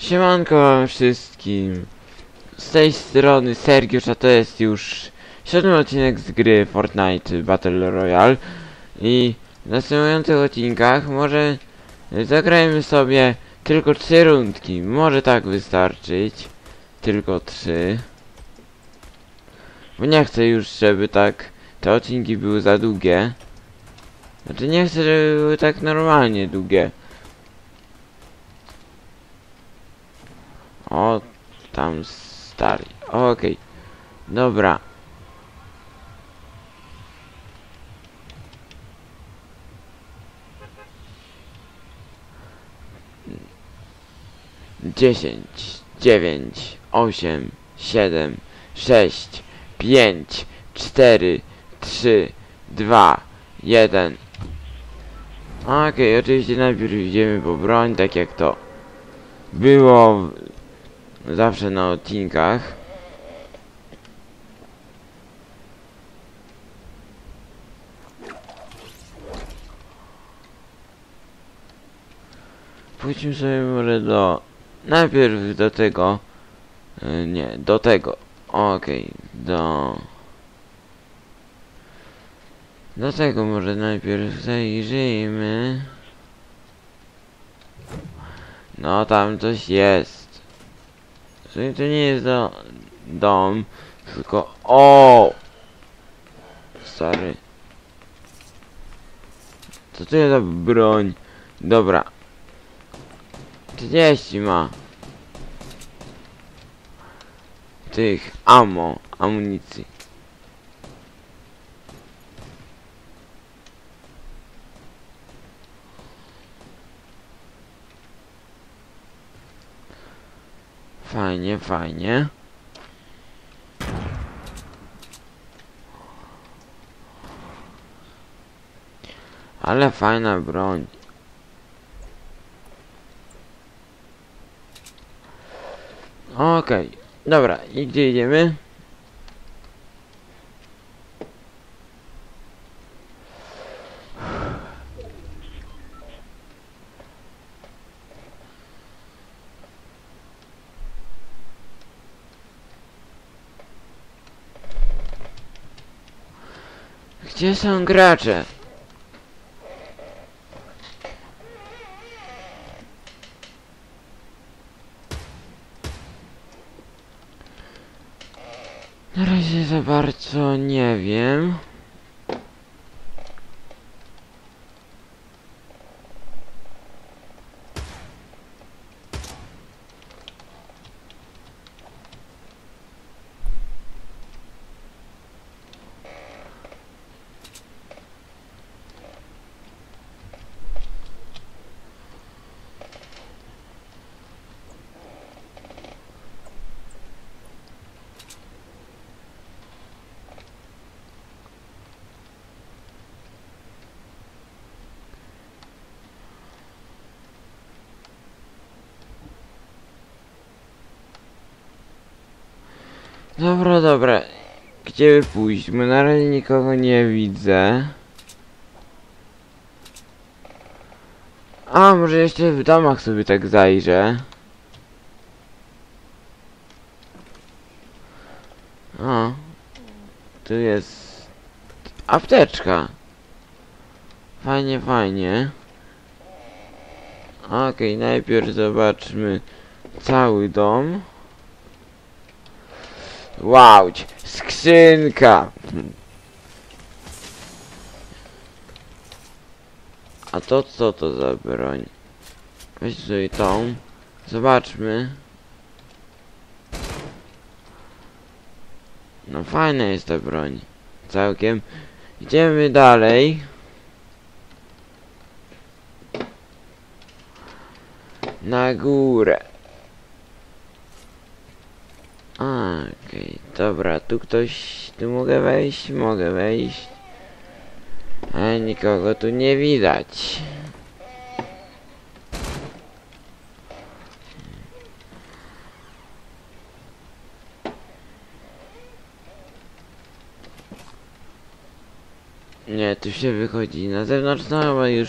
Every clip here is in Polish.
Siemanko wszystkim. Z tej strony Sergiusz, a to jest już siódmy odcinek z gry Fortnite Battle Royale. I w następujących odcinkach może zagrajmy sobie tylko trzy rundki. Może tak wystarczyć. Tylko trzy. Bo nie chcę już, żeby tak te odcinki były za długie. Znaczy nie chcę, żeby były tak normalnie długie. O, tam stary. Okej. Dobra. Dziesięć, dziewięć, osiem, siedem, sześć, pięć, cztery, trzy, dwa, jeden. Okej, oczywiście najpierw idziemy po broń, tak jak to było zawsze na odcinkach. Pójdźmy sobie może do... Najpierw do tego... y, Nie, do tego. Okej, do... Do tego może najpierw zajrzyjmy. No tam coś jest. Czyli to nie jest do, dom, tylko o Stary. Co to jest za broń? Dobra. 30 ma. Tych ammo, amunicji. Fajnie, fajnie. Ale fajna broń. Okej, dobra, i gdzie idziemy? Gdzie są gracze? Na razie za bardzo nie wiem. Dobra, dobra. Gdzie by pójść? Bo na razie nikogo nie widzę. A, może jeszcze w domach sobie tak zajrzę. O, tu jest apteczka. Fajnie, fajnie. Okej, najpierw zobaczmy cały dom. Wow, skrzynka! A to co to za broń? Weź sobie tą. Zobaczmy. No fajna jest ta broń. Całkiem. Idziemy dalej. Na górę. Okej, dobra, tu ktoś, tu mogę wejść, mogę wejść. Ale nikogo tu nie widać. Nie, tu się wychodzi na zewnątrz, no chyba już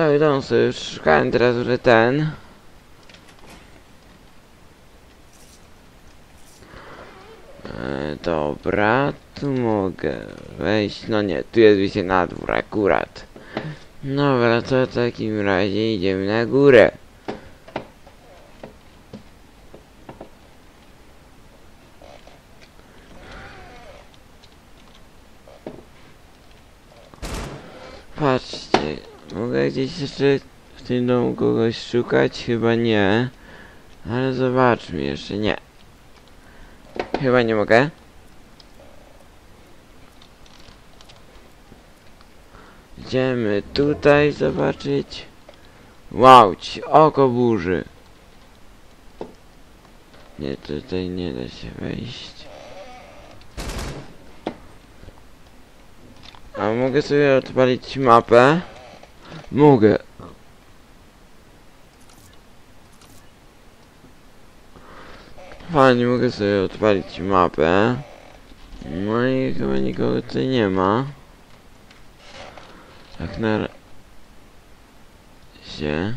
Cały dom sobie już szukałem teraz, że ten. E, dobra, tu mogę wejść. No nie, tu jest wyjście na dwór akurat. Dobra, to w takim razie idziemy na górę. Patrzcie, mogę gdzieś jeszcze w tym domu kogoś szukać? Chyba nie. Ale zobaczmy jeszcze, nie. Chyba nie mogę. Idziemy tutaj zobaczyć. Wow, ci oko burzy. Nie, tutaj nie da się wejść. A mogę sobie odpalić mapę? Mogę. Fajnie, mogę sobie odpalić mapę. No i chyba nikogo tutaj nie ma. Tak na razie.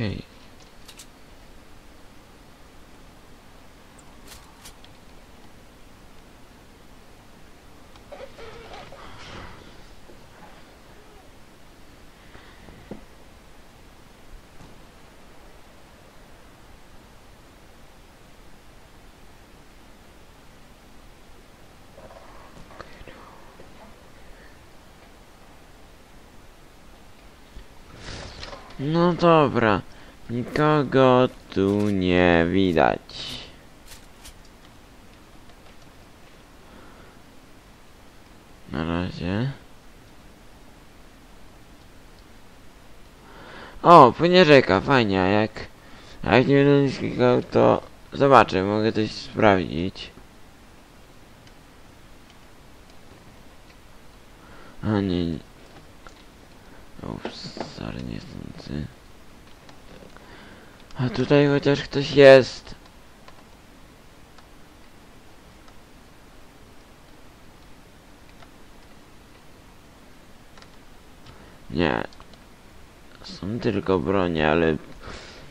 Okej. No dobra. Nikogo tu nie widać. Na razie. O, płynie rzeka, fajnie, a jak... A jak nie będę nic to... Zobaczę, mogę coś sprawdzić. A nie... nie. Ups, sorry, niechcący. A tutaj chociaż ktoś jest. Nie. Są tylko bronie, ale...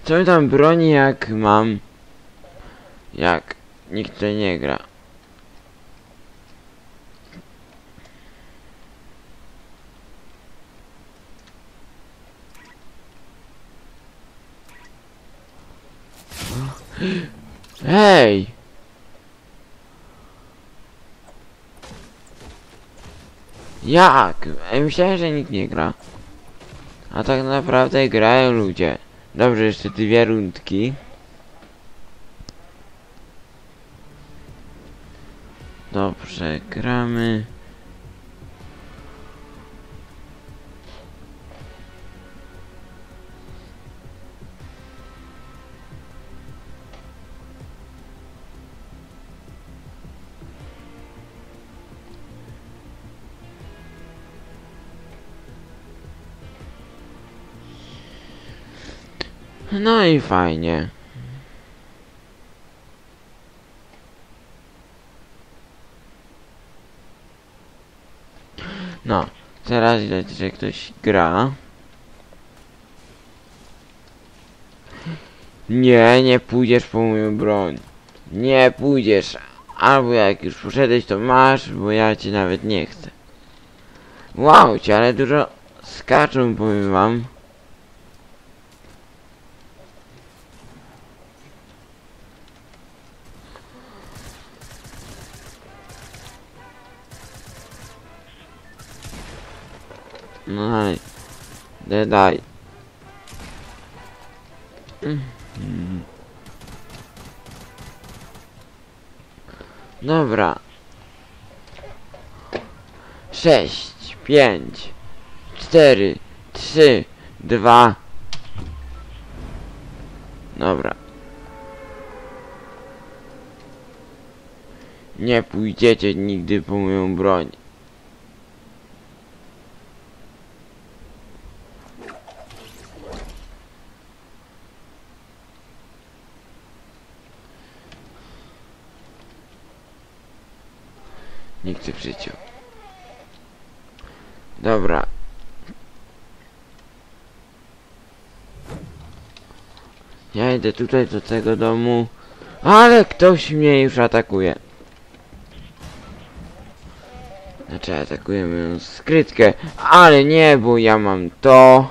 Co mi tam broni jak mam... Jak nikt tutaj nie gra. Hej! Jak? Ja myślałem, że nikt nie gra. A tak naprawdę grają ludzie. Dobrze, jeszcze dwie rundki. No i fajnie. No, teraz widać, że ktoś gra. Nie, nie pójdziesz po moją broń. Nie pójdziesz. Albo jak już poszedłeś, to masz, bo ja cię nawet nie chcę. Wow, ci ale dużo skaczą, powiem wam. No daj. Daj, daj. Dobra. Sześć, pięć, cztery, trzy, dwa. Dobra. Nie pójdziecie nigdy po moją broń. Nigdy w życiu. Dobra. Ja idę tutaj do tego domu. Ale ktoś mnie już atakuje. Znaczy atakuje moją skrytkę. Ale nie, bo ja mam to.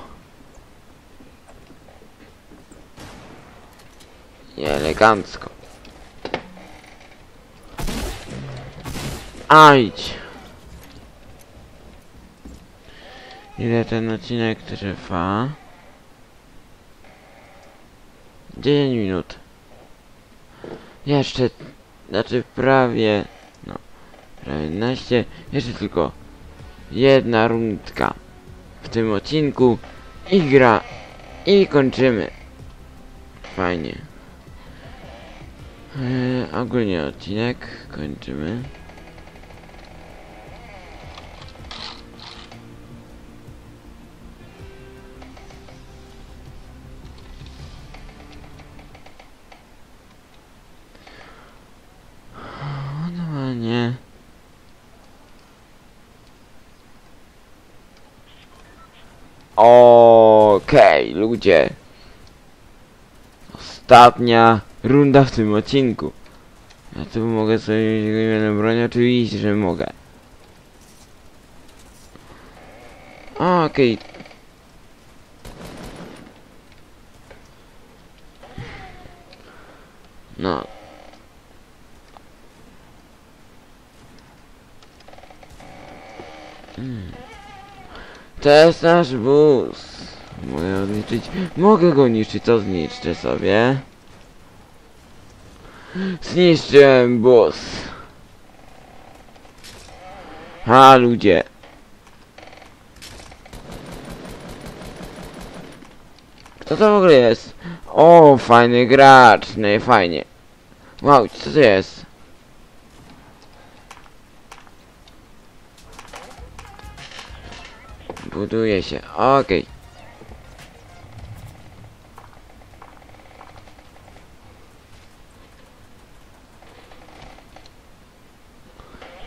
Elegancko. Ajdź. Ile ten odcinek trwa? 10 minut. Jeszcze, znaczy prawie, no, prawie 11, jeszcze tylko jedna rundka w tym odcinku i gra i kończymy. Fajnie. Eee, ogólnie odcinek kończymy. Okej, ludzie. Ostatnia runda w tym odcinku. Ja tu mogę sobie wymianę broń? Oczywiście, że mogę. Okej. No. To jest nasz bus. Mogę odliczyć. Mogę go niszczyć, to zniszczę sobie. Zniszczyłem bus. A ludzie. Kto to w ogóle jest? O, fajny gracz, no i fajnie. Wow, co to jest? Buduje się, okej.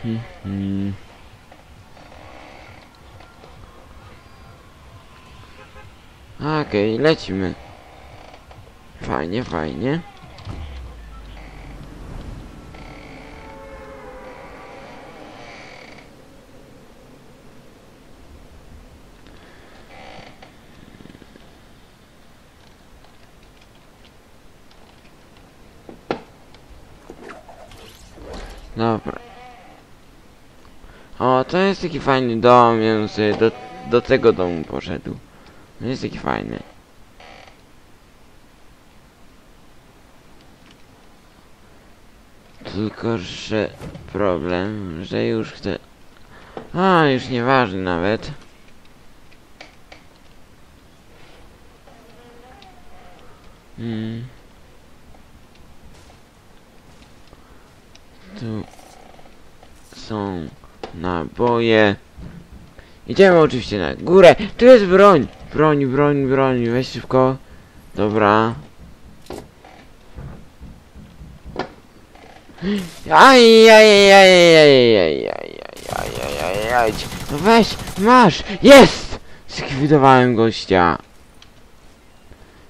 Hmm, hmm. Okej, lecimy. Fajnie, fajnie. Dobra. O, to jest taki fajny dom, ja bym sobie do, do tego domu poszedł. No jest taki fajny. Tylko, że problem, że już chcę... A, już nieważne nawet. Hmm. Tu są naboje. Idziemy oczywiście na górę. Tu jest broń. Broń, broń, broń. Weź szybko. Dobra. Aj, aj, aj, aj, aj, aj, aj, aj, aj, aj, aj. No weź, masz, jest! Zlikwidowałem gościa.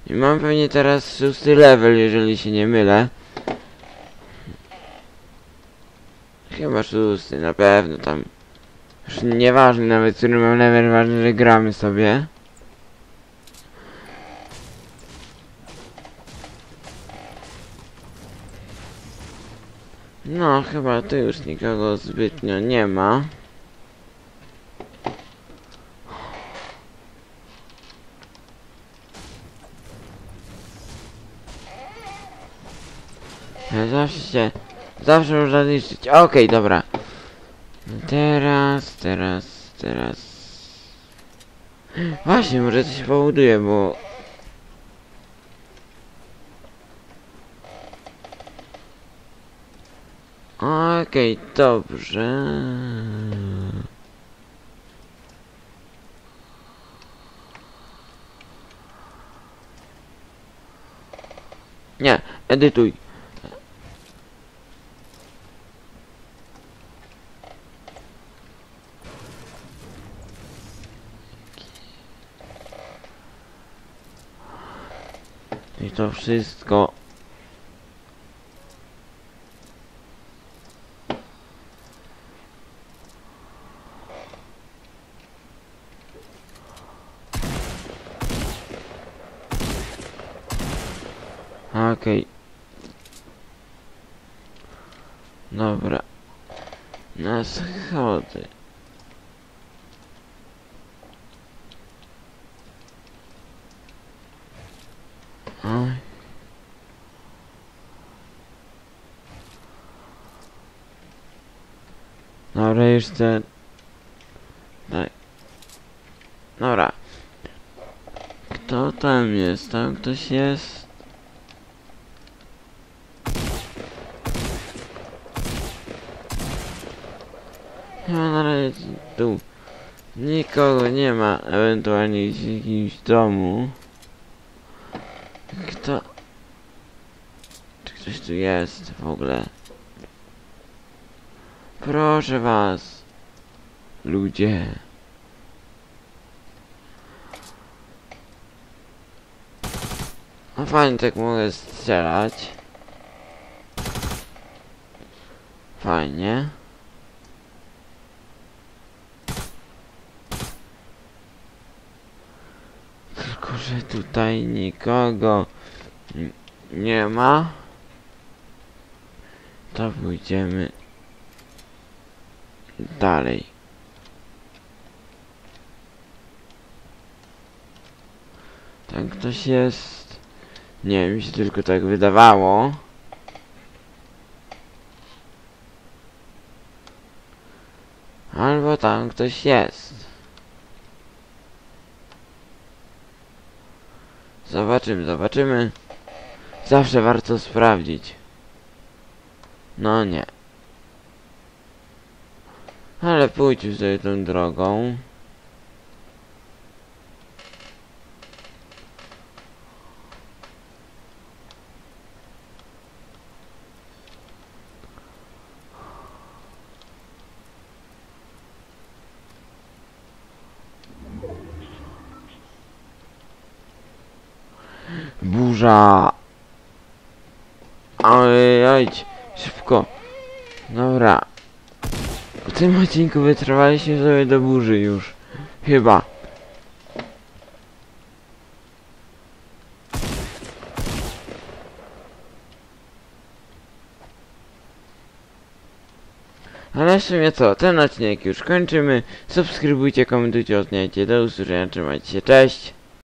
I mam pewnie teraz szósty level, jeżeli się nie mylę. Chyba szósty, na pewno tam. Już nieważne nawet, który mam level, ważne, że gramy sobie. No, chyba tu już nikogo zbytnio nie ma. Ja Zawsze się... Zawsze można liczyć. Okej, dobra. Teraz, teraz, teraz... Właśnie, może się powoduje, bo... Okej, dobrze. Nie, edytuj. I to wszystko. Okej. Dobra. Na schody. Oj. Dobra, już chcę... Daj. Dobra. Kto tam jest? Tam ktoś jest? Chyba na razie tu nikogo nie ma, ewentualnie w jakimś domu. Kto? Czy ktoś tu jest w ogóle? Proszę was, ludzie. No fajnie, tak mogę strzelać. Fajnie. Tylko, że tutaj nikogo nie ma. To pójdziemy dalej. Tam ktoś jest. Nie, mi się tylko tak wydawało. Albo tam ktoś jest. Zobaczymy, zobaczymy. Zawsze warto sprawdzić. No nie. Ale pójdźmy sobie tą drogą. Burza! Oj, oj, szybko. Dobra. Tym odcinku wytrwaliśmy sobie do burzy już. Chyba. Ale w sumie co, ten odcinek już kończymy. Subskrybujcie, komentujcie, oceniajcie. Do usłyszenia, trzymajcie się, cześć!